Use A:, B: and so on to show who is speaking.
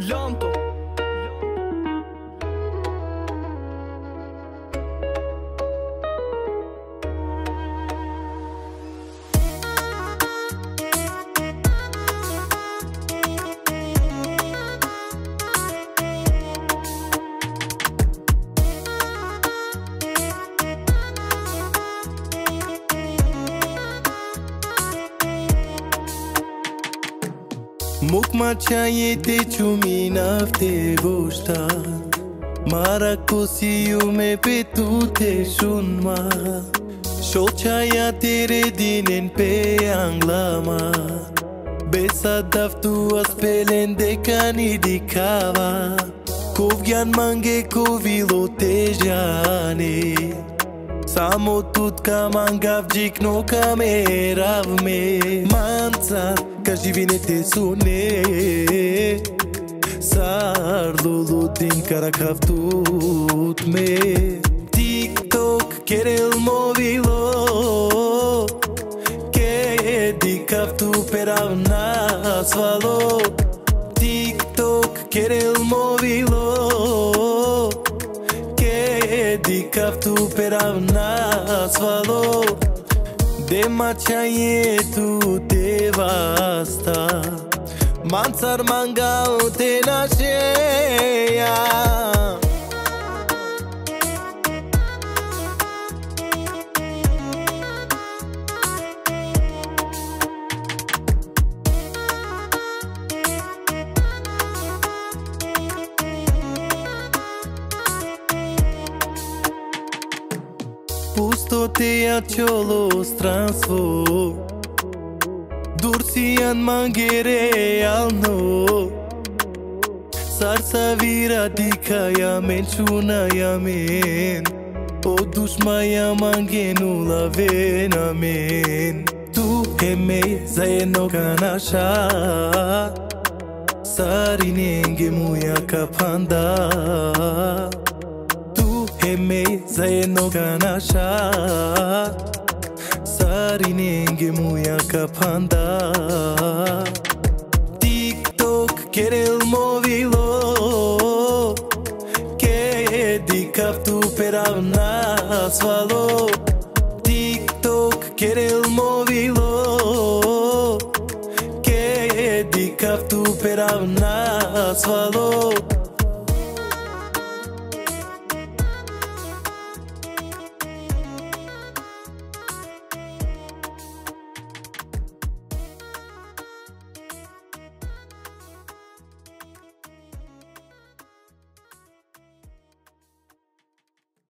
A: Lëmë
B: मुखमा चाहिए चुमी नाफ्ते बोष्टा मारा कोसियों में पे तू थे सुनमा सोचाया तेरे दिन पे आंगलामा Besadaf tu as pelen de cani di cava Covgian mange covilo te jane Само тутка мангав джикно камеравме Манца, кажи винете суне. Сардулудин каракав тутме Тик-ток керел мовило. Ке дикав туперав на асфало. Тик-ток керел мовило. कब तू पिरावना वालो दे चाहिए तू ते वास्ता मानसर मांगाओ तेना शेया Pustotea ciolo stranstvo Dursian mangere alno Sarsavira dikaya men chuna yamen O dushmaya mangenu laven amen Tu heme zaeno kanasha Sarinenge muya kapanda heme zaeno ganasha sarinenge muya kapanda tiktok kerel movilo ke dikav tu perav nasvalo tiktok kerel movilo ke dikav tu perav nasvalo